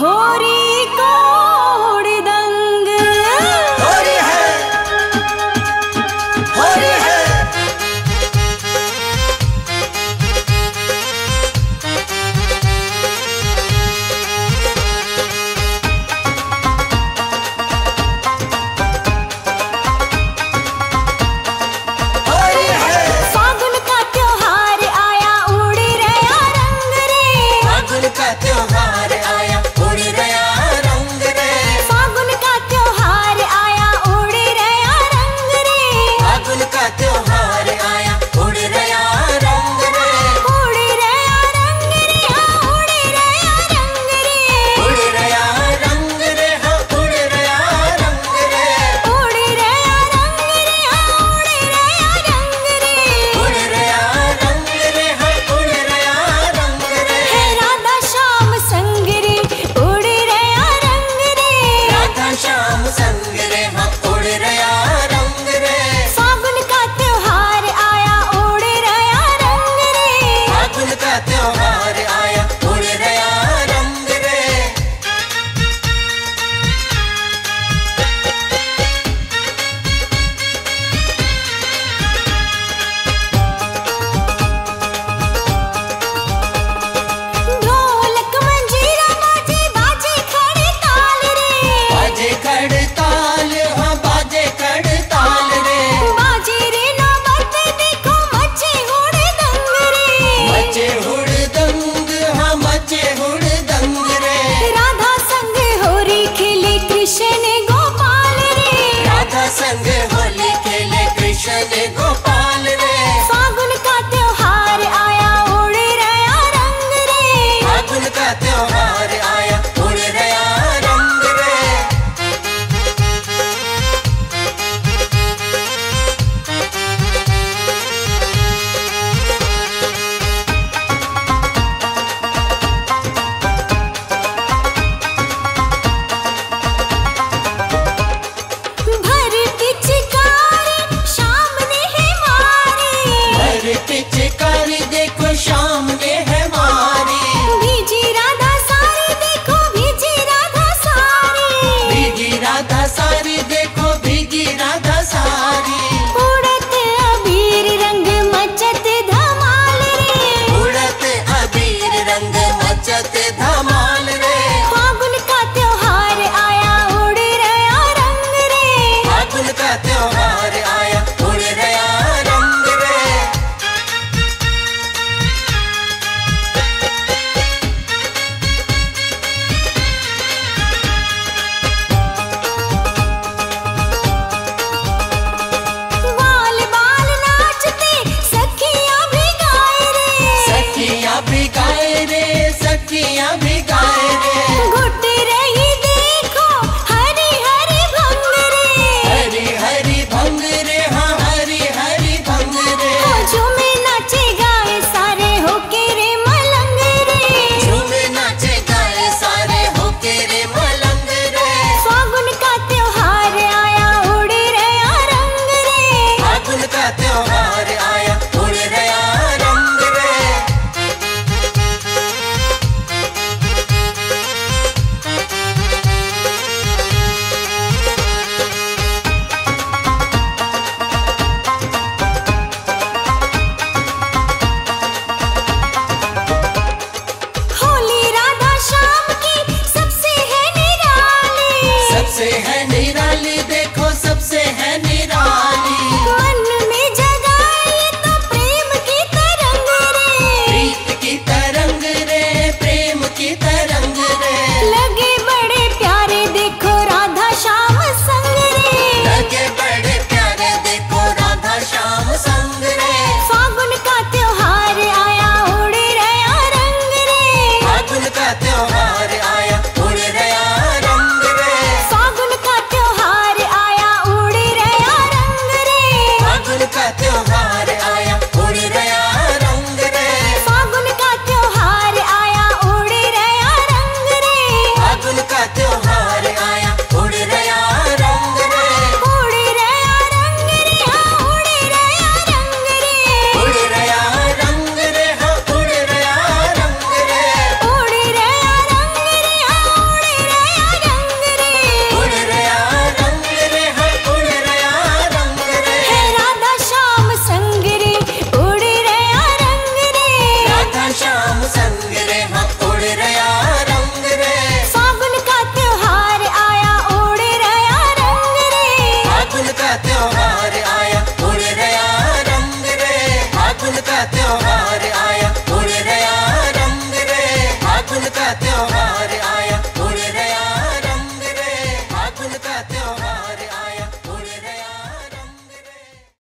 होरी का त्योहार आया उड़ गया रंग रे। बाल बाल नाचते सखियाँ भी गाए रे। सखियाँ भी गाए रे सखियाँ भी